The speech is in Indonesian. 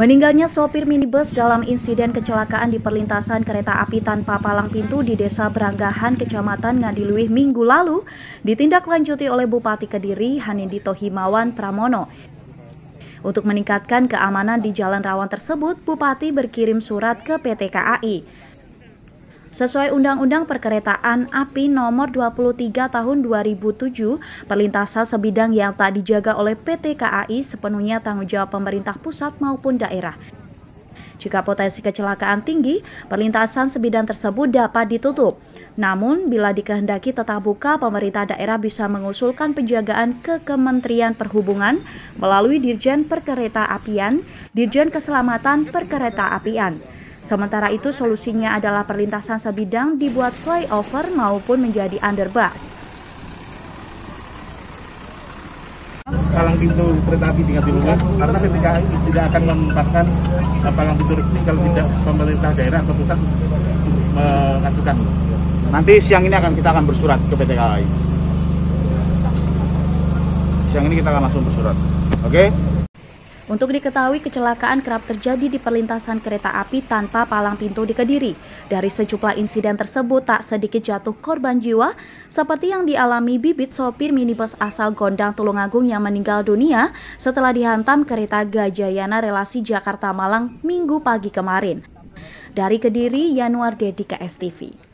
Meninggalnya sopir minibus dalam insiden kecelakaan di perlintasan kereta api tanpa palang pintu di Desa Beranggahan, Kecamatan Ngadiluih minggu lalu ditindaklanjuti oleh Bupati Kediri Hanindito Himawan Pramono. Untuk meningkatkan keamanan di jalan rawan tersebut, Bupati berkirim surat ke PT KAI. Sesuai Undang-Undang Perkeretaan Api Nomor 23 Tahun 2007, perlintasan sebidang yang tak dijaga oleh PT KAI sepenuhnya tanggung jawab pemerintah pusat maupun daerah. Jika potensi kecelakaan tinggi, perlintasan sebidang tersebut dapat ditutup. Namun, bila dikehendaki tetap buka, pemerintah daerah bisa mengusulkan penjagaan ke Kementerian Perhubungan melalui Dirjen Perkereta Apian, Dirjen Keselamatan Perkereta Apian. Sementara itu solusinya adalah perlintasan sebidang dibuat flyover maupun menjadi underpass. palang pintu kereta api tingkat dibuka karena ketika tidak akan menempatkan palang pintu resmi kalau tidak pemerintah daerah atau pusat mengajukan. Nanti siang ini akan kita akan bersurat ke PT KAI. Siang ini kita akan langsung bersurat. Oke? Okay? Untuk diketahui kecelakaan kerap terjadi di perlintasan kereta api tanpa palang pintu di Kediri. Dari sejumlah insiden tersebut tak sedikit jatuh korban jiwa seperti yang dialami bibit sopir minibus asal Gondang Tulungagung yang meninggal dunia setelah dihantam kereta Gajayana relasi Jakarta-Malang minggu pagi kemarin. Dari Kediri, Yanuar Dedi KSTV.